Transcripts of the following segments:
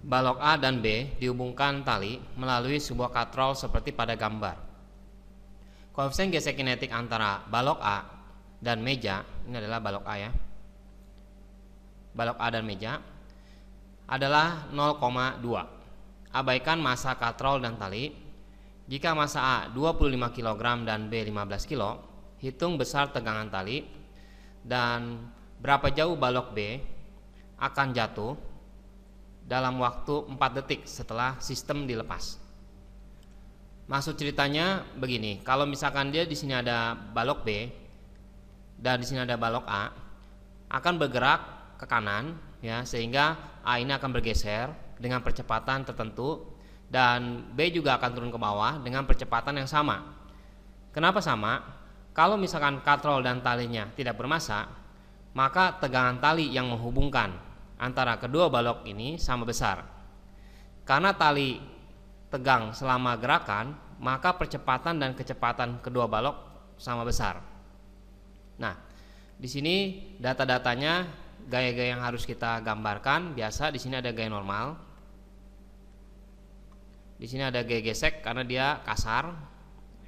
balok A dan B dihubungkan tali melalui sebuah katrol seperti pada gambar. Koefisien gesek kinetik antara balok A dan meja, ini adalah balok A ya. Balok A dan meja adalah 0,2. Abaikan massa katrol dan tali. Jika massa A 25 kg dan B 15 kg, hitung besar tegangan tali dan berapa jauh balok B akan jatuh dalam waktu 4 detik setelah sistem dilepas. Maksud ceritanya begini, kalau misalkan dia di sini ada balok B dan di sini ada balok A, akan bergerak ke kanan ya sehingga A ini akan bergeser dengan percepatan tertentu dan B juga akan turun ke bawah dengan percepatan yang sama. Kenapa sama? Kalau misalkan katrol dan talinya tidak bermassa, maka tegangan tali yang menghubungkan antara kedua balok ini sama besar. Karena tali tegang selama gerakan, maka percepatan dan kecepatan kedua balok sama besar. Nah, di sini data-datanya gaya-gaya yang harus kita gambarkan biasa di sini ada gaya normal. Di sini ada gaya gesek karena dia kasar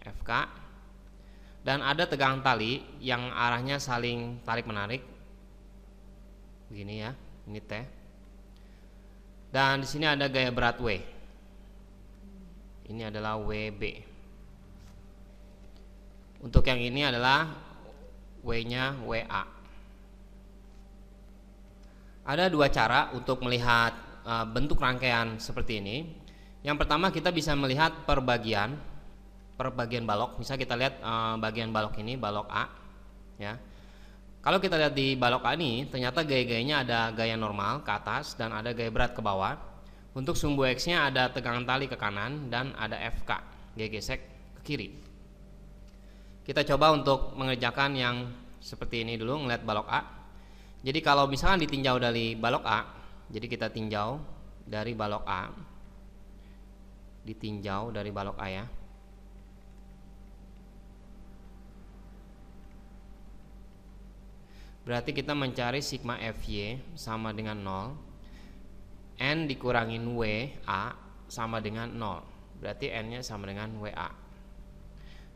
FK dan ada tegangan tali yang arahnya saling tarik menarik begini ya ini T dan di sini ada gaya berat W. Ini adalah WB untuk yang ini adalah W nya WA ada dua cara untuk melihat uh, bentuk rangkaian seperti ini. Yang pertama kita bisa melihat per bagian per bagian balok. Misalnya kita lihat uh, bagian balok ini balok A ya kalau kita lihat di balok ini, ternyata gaya-gayanya ada gaya normal ke atas dan ada gaya berat ke bawah. Untuk sumbu X-nya ada tegangan tali ke kanan dan ada FK, gaya gesek ke kiri. Kita coba untuk mengerjakan yang seperti ini dulu, ngeliat balok A. Jadi kalau misalkan ditinjau dari balok A, jadi kita tinjau dari balok A, ditinjau dari balok A ya. Berarti kita mencari sigma Fy sama dengan 0 N dikurangin WA sama dengan 0 Berarti N nya sama dengan WA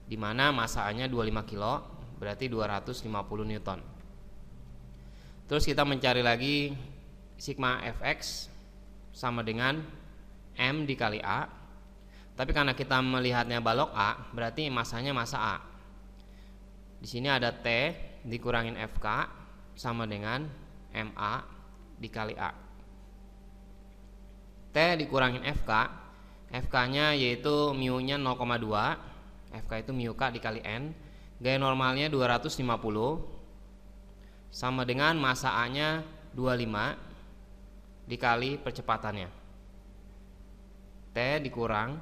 Di mana massa nya 25 kilo Berarti 250 Newton. Terus kita mencari lagi Sigma Fx Sama dengan M dikali A. Tapi karena kita melihatnya balok A Berarti massanya massa A. Di sini ada T dikurangin FK sama dengan MA dikali A. T dikurangin FK, FK-nya yaitu mu-nya 0,2, FK itu mu K dikali N, gaya normalnya 250 sama dengan massa A-nya 25 dikali percepatannya. T dikurang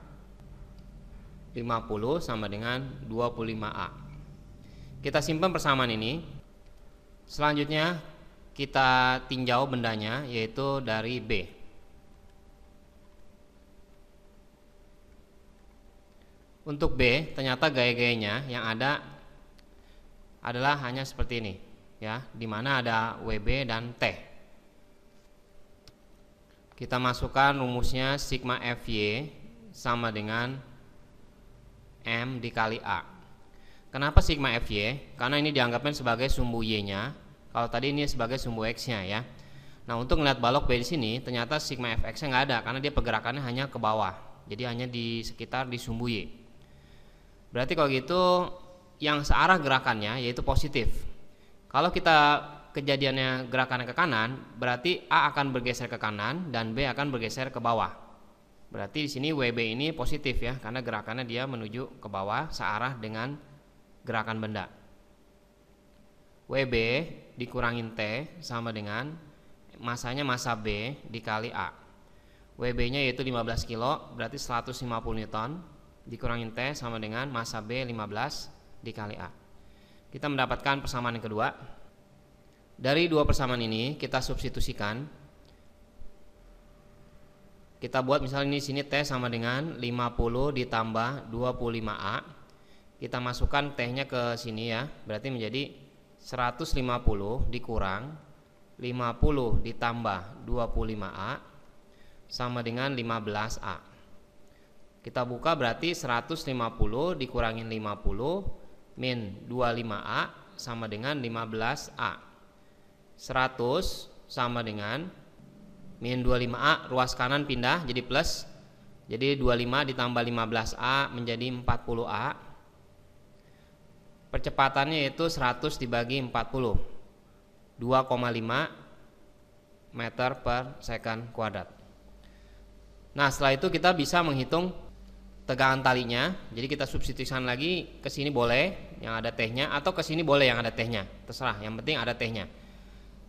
50 sama dengan 25A. Kita simpan persamaan ini. Selanjutnya kita tinjau bendanya yaitu dari B. Untuk B ternyata gaya-gayanya yang ada adalah hanya seperti ini ya, di mana ada WB dan T. Kita masukkan rumusnya sigma FY sama dengan M dikali A. Kenapa sigma Fy? Karena ini dianggapnya sebagai sumbu Y-nya. Kalau tadi ini sebagai sumbu X-nya ya. Nah, untuk melihat balok B di sini, ternyata sigma Fx-nya nggak ada karena dia pergerakannya hanya ke bawah. Jadi hanya di sekitar di sumbu Y. Berarti kalau gitu yang searah gerakannya yaitu positif. Kalau kita kejadiannya gerakannya ke kanan, berarti A akan bergeser ke kanan dan B akan bergeser ke bawah. Berarti di sini WB ini positif ya, karena gerakannya dia menuju ke bawah searah dengan gerakan benda. WB dikurangin T sama dengan masanya massa B dikali A. WB-nya yaitu 15 kilo berarti 150 Newton dikurangin T sama dengan massa B 15 dikali A. Kita mendapatkan persamaan yang kedua. Dari dua persamaan ini kita substitusikan. Kita buat misalnya ini sini T sama dengan 50 ditambah 25A kita masukkan tehnya ke sini ya berarti menjadi 150 dikurang 50 ditambah 25A sama dengan 15A. Kita buka berarti 150 dikurangin 50 min 25A sama dengan 15A. 100 sama dengan min 25A ruas kanan pindah jadi plus jadi 25 ditambah 15A menjadi 40A. Percepatannya itu 100 dibagi 40. 2,5 meter per second kuadrat. Nah, setelah itu kita bisa menghitung tegangan talinya. Jadi kita substitusikan lagi ke sini boleh yang ada tehnya atau ke sini boleh yang ada tehnya. Terserah, yang penting ada tehnya.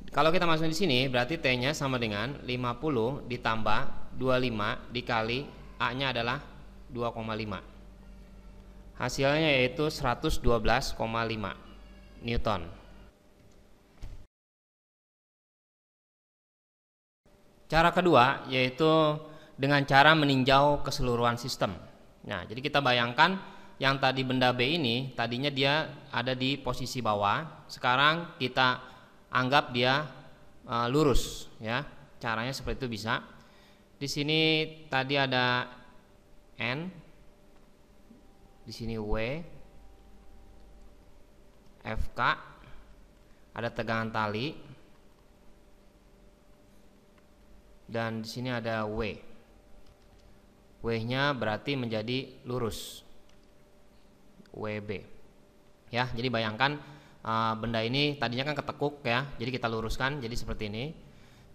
Kalau kita masuk di sini berarti T-nya sama dengan 50 ditambah 25 dikali A-nya adalah 2,5. Hasilnya yaitu 112,5 Newton. Cara kedua yaitu dengan cara meninjau keseluruhan sistem. Nah, jadi kita bayangkan yang tadi benda B ini tadinya dia ada di posisi bawah, sekarang kita anggap dia e, lurus ya. Caranya seperti itu bisa. Di sini tadi ada N, di sini W, FK, ada tegangan tali, dan di sini ada W. W-nya berarti menjadi lurus. WB. Ya, jadi bayangkan uh, benda ini tadinya kan ketekuk ya, jadi kita luruskan jadi seperti ini.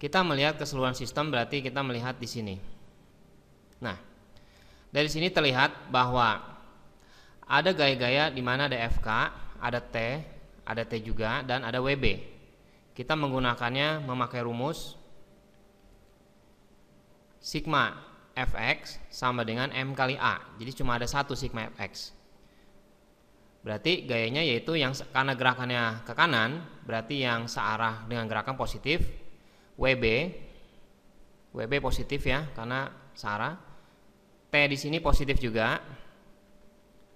Kita melihat keseluruhan sistem berarti kita melihat di sini. Nah, dari sini terlihat bahwa ada gaya-gaya di mana ada FK, ada T, ada T juga dan ada WB. Kita menggunakannya memakai rumus sigma fx sama dengan m kali a. Jadi cuma ada satu sigma fx. Berarti gayanya yaitu yang karena gerakannya ke kanan, berarti yang searah dengan gerakan positif WB WB positif ya karena Sarah T di sini positif juga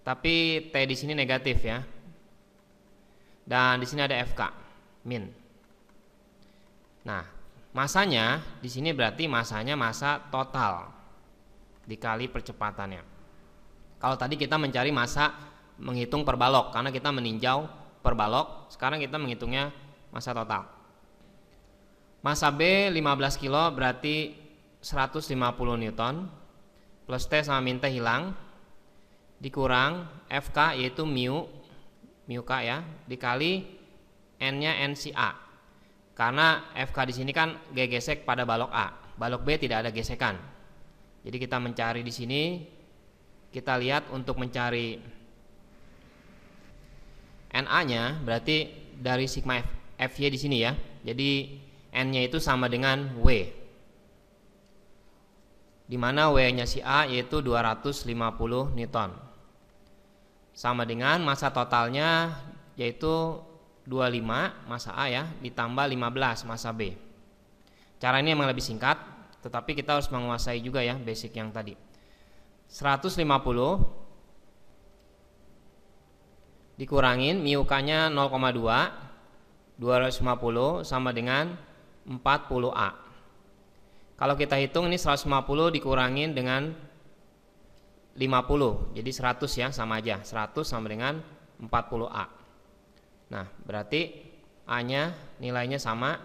tapi T di sini negatif ya. Dan di sini ada FK min. Nah masanya di sini berarti masanya masa total dikali percepatannya. Kalau tadi kita mencari masa menghitung per balok karena kita meninjau per balok sekarang kita menghitungnya masa total. Masa B 15 kilo berarti 150 Newton plus T sama min T hilang dikurang FK yaitu mu mu K ya dikali N nya NCA karena FK di sini kan G gesek pada balok A. Balok B tidak ada gesekan. Jadi kita mencari di sini kita lihat untuk mencari NA nya berarti dari sigma F, FY di sini ya. Jadi N-nya itu sama dengan W. Di mana W-nya si A yaitu 250 Newton. Sama dengan masa totalnya yaitu 25 masa A ya ditambah 15 masa B. Cara ini memang lebih singkat, tetapi kita harus menguasai juga ya basic yang tadi. 150 dikurangin miukanya 0,2 250 sama dengan 40A. Kalau kita hitung ini 150 dikurangin dengan 50. Jadi 100 ya sama aja. 100 sama dengan 40A. Nah, berarti A-nya nilainya sama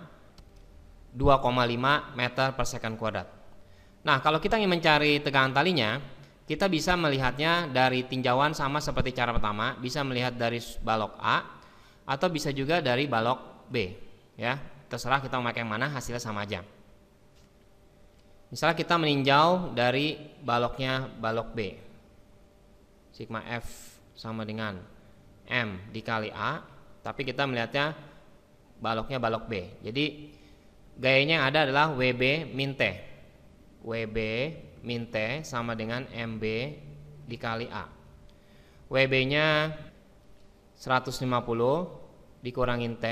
2,5 meter per second kuadrat. Nah, kalau kita ingin mencari tegangan talinya, kita bisa melihatnya dari tinjauan sama seperti cara pertama, bisa melihat dari balok A atau bisa juga dari balok B, ya terserah kita memakai yang mana hasilnya sama aja misalnya kita meninjau dari baloknya balok B. Sigma F sama dengan M dikali A tapi kita melihatnya baloknya balok B. Jadi gayanya yang ada adalah WB min T. WB min T sama dengan MB dikali A. WB nya 150 dikurangin T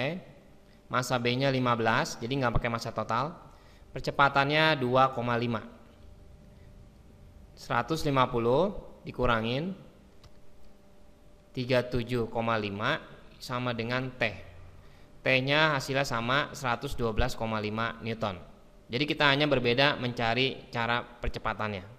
masa B-nya 15, jadi nggak pakai masa total. Percepatannya 2,5. 150 dikurangin 37,5 sama dengan T. T-nya hasilnya sama 112,5 Newton. Jadi kita hanya berbeda mencari cara percepatannya.